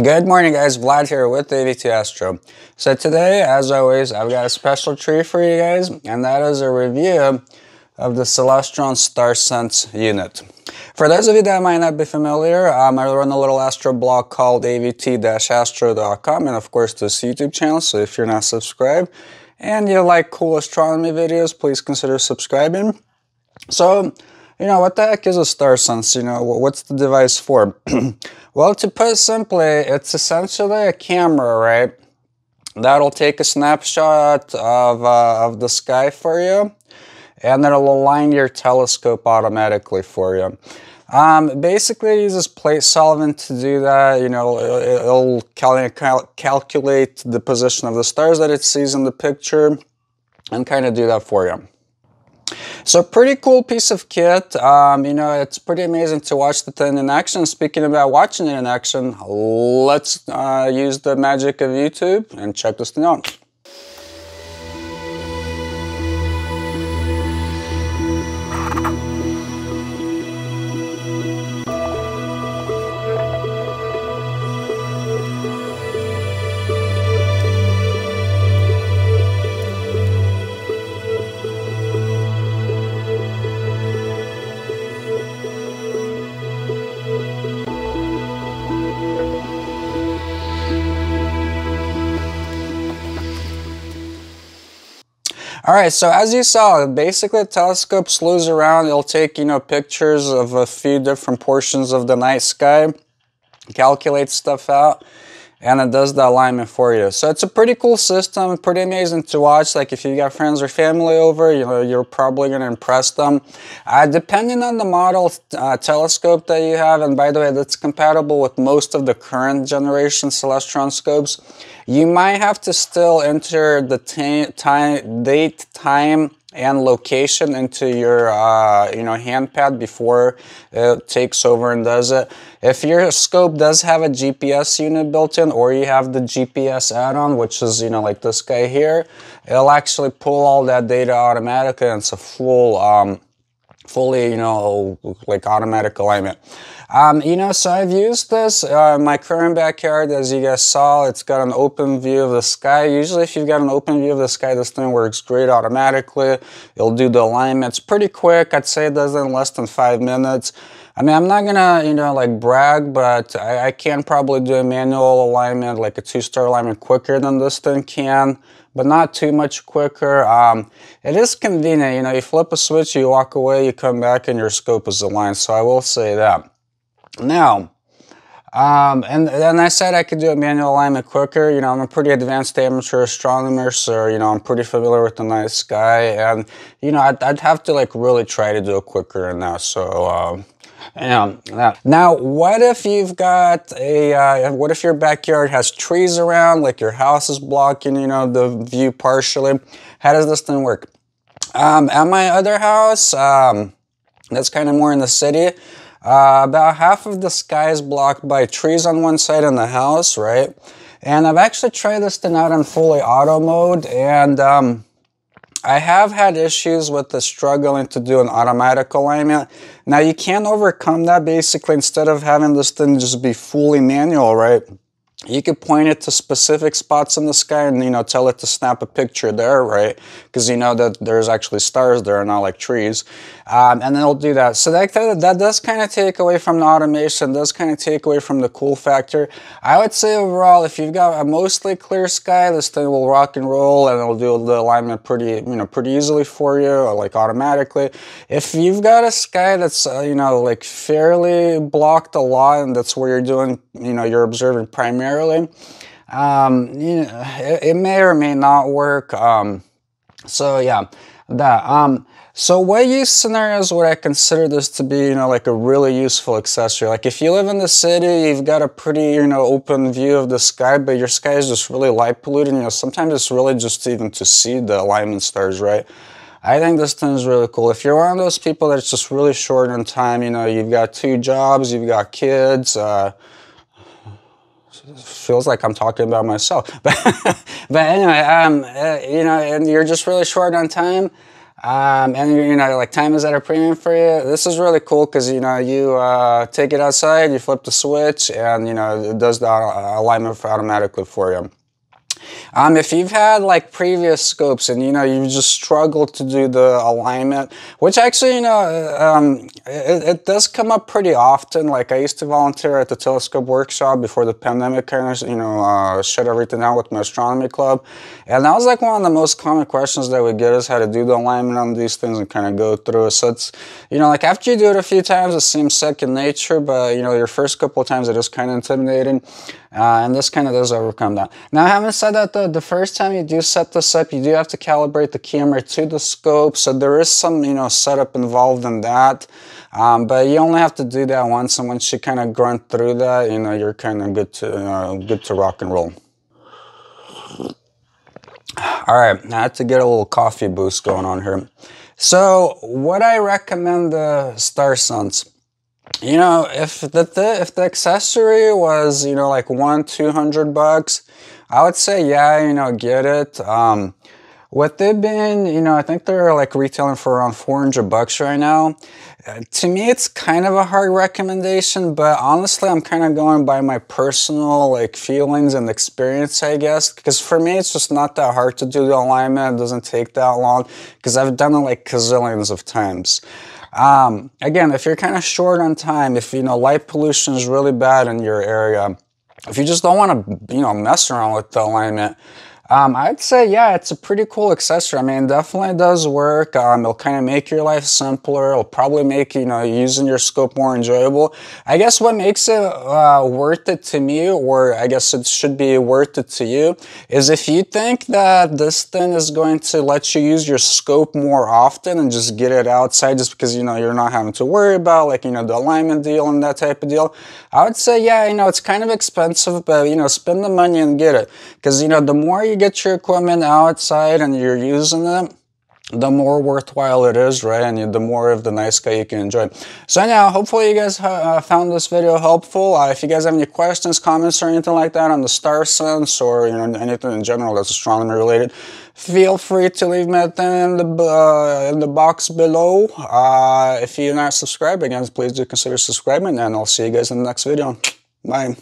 Good morning guys, Vlad here with AVT Astro. So today, as always, I've got a special treat for you guys, and that is a review of the Celestron StarSense unit. For those of you that might not be familiar, um, I run a little astro blog called avt-astro.com, and of course this YouTube channel, so if you're not subscribed, and you like cool astronomy videos, please consider subscribing. So, you know, what the heck is a StarSense? You know, what's the device for? well, to put it simply, it's essentially a camera, right? That'll take a snapshot of, uh, of the sky for you, and it'll align your telescope automatically for you. Um, basically, it uses plate solving to do that. You know, it'll cal cal calculate the position of the stars that it sees in the picture and kind of do that for you. So pretty cool piece of kit. Um, you know, it's pretty amazing to watch the thing in action. Speaking about watching it in action, let's uh, use the magic of YouTube and check this thing out. All right, so as you saw, basically the telescope slews around. It'll take, you know, pictures of a few different portions of the night sky, calculate stuff out, and it does the alignment for you. So it's a pretty cool system, pretty amazing to watch. Like if you got friends or family over, you know, you're probably gonna impress them. Uh, depending on the model uh, telescope that you have, and by the way, that's compatible with most of the current generation Celestron scopes, you might have to still enter the time, date, time, and location into your uh, you know handpad before it takes over and does it. If your scope does have a GPS unit built in or you have the GPS add-on which is you know like this guy here it'll actually pull all that data automatically and it's a full um, fully you know like automatic alignment. Um, you know, so I've used this uh, my current backyard, as you guys saw, it's got an open view of the sky. Usually if you've got an open view of the sky, this thing works great automatically. It'll do the alignment. It's pretty quick. I'd say it does it in less than five minutes. I mean, I'm not gonna, you know, like brag, but I, I can probably do a manual alignment, like a two-star alignment quicker than this thing can, but not too much quicker. Um, it is convenient, you know, you flip a switch, you walk away, you come back, and your scope is aligned, so I will say that. Now, um, and then I said I could do a manual alignment quicker. You know, I'm a pretty advanced amateur astronomer, so, you know, I'm pretty familiar with the night sky. And, you know, I'd, I'd have to, like, really try to do it quicker that. So, um, yeah. Now, what if you've got a, uh, what if your backyard has trees around, like your house is blocking, you know, the view partially? How does this thing work? Um, at my other house, um, that's kind of more in the city, uh, about half of the sky is blocked by trees on one side in the house, right? And I've actually tried this thing out in fully auto mode, and um, I have had issues with the struggling to do an automatic alignment. Now you can overcome that basically instead of having this thing just be fully manual, right? you could point it to specific spots in the sky and you know tell it to snap a picture there right because you know that there's actually stars there not like trees um, and it'll do that so that, that, that does kind of take away from the automation does kind of take away from the cool factor i would say overall if you've got a mostly clear sky this thing will rock and roll and it'll do the alignment pretty you know pretty easily for you or like automatically if you've got a sky that's uh, you know like fairly blocked a lot and that's where you're doing you know you're observing primarily primarily. Um, you know, it, it, may or may not work. Um, so yeah, that. Um, so what use scenarios would I consider this to be, you know, like a really useful accessory? Like if you live in the city, you've got a pretty, you know, open view of the sky, but your sky is just really light polluted. You know, sometimes it's really just even to see the alignment stars, right? I think this thing is really cool. If you're one of those people that's just really short on time, you know, you've got two jobs, you've got kids, uh, feels like I'm talking about myself. But, but anyway, um, uh, you know, and you're just really short on time. Um, and you know, like time is at a premium for you. This is really cool because you know you uh, take it outside, you flip the switch, and you know it does the uh, alignment automatically for you. Um, if you've had like previous scopes and you know you just struggled to do the alignment, which actually you know um, it, it, does come up pretty often. Like I used to volunteer at the telescope workshop before the pandemic kind of you know uh, shut everything out with my astronomy club, and that was like one of the most common questions that we get is how to do the alignment on these things and kind of go through it. So it's you know like after you do it a few times, it seems second nature, but you know your first couple of times it is kind of intimidating. Uh, and this kind of does overcome that. Now, having said that, though, the first time you do set this up, you do have to calibrate the camera to the scope. So there is some, you know, setup involved in that. Um, but you only have to do that once, and once you kind of grunt through that, you know, you're kind of good to uh, good to rock and roll. All right, had to get a little coffee boost going on here. So, what I recommend the Starsense you know, if the, the if the accessory was you know like one two hundred bucks, I would say yeah, you know, get it. Um, what they've been, you know, I think they're like retailing for around 400 bucks right now. To me, it's kind of a hard recommendation, but honestly, I'm kind of going by my personal like feelings and experience, I guess. Because for me, it's just not that hard to do the alignment. It doesn't take that long because I've done it like gazillions of times. Um, again, if you're kind of short on time, if you know light pollution is really bad in your area, if you just don't want to, you know, mess around with the alignment, um, I'd say, yeah, it's a pretty cool accessory. I mean, definitely does work. Um, it'll kind of make your life simpler. It'll probably make, you know, using your scope more enjoyable. I guess what makes it uh, worth it to me, or I guess it should be worth it to you, is if you think that this thing is going to let you use your scope more often and just get it outside just because, you know, you're not having to worry about, like, you know, the alignment deal and that type of deal, I would say, yeah, you know, it's kind of expensive, but, you know, spend the money and get it. Because, you know, the more you get your equipment outside and you're using it, the more worthwhile it is, right? And the more of the nice guy you can enjoy. So anyhow, hopefully you guys uh, found this video helpful. Uh, if you guys have any questions, comments, or anything like that on the Starsense or you know anything in general that's astronomy related, feel free to leave me a in the uh, in the box below. Uh, if you're not subscribed, again, please do consider subscribing, and I'll see you guys in the next video. Bye.